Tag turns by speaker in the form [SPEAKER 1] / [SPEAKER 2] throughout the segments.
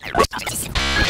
[SPEAKER 1] I was in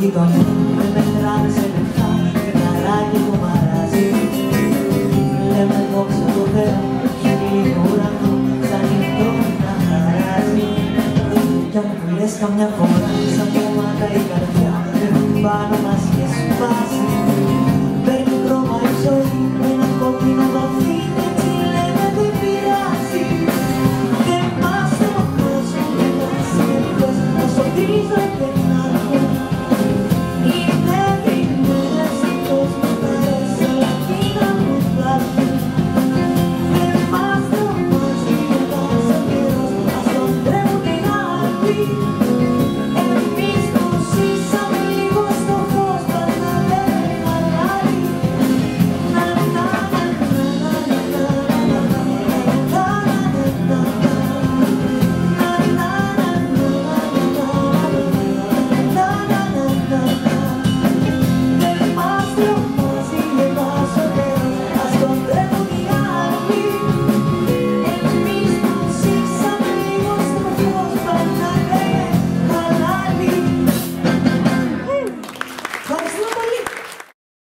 [SPEAKER 1] γειτονιούνται με τράβες σε λεφτά και καράκι που μαράζει. Λέμε δόξα τω Θεώ, χίλι του ουρανού, σαν νυχτό να χαράζει Κι αν μου λες καμιά φορά, σαν κομμάτα η καρδιά, πάνω